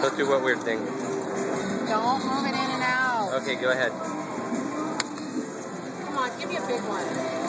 Go do what weird thing? Don't move it in and out. Okay, go ahead. Come on, give me a big one.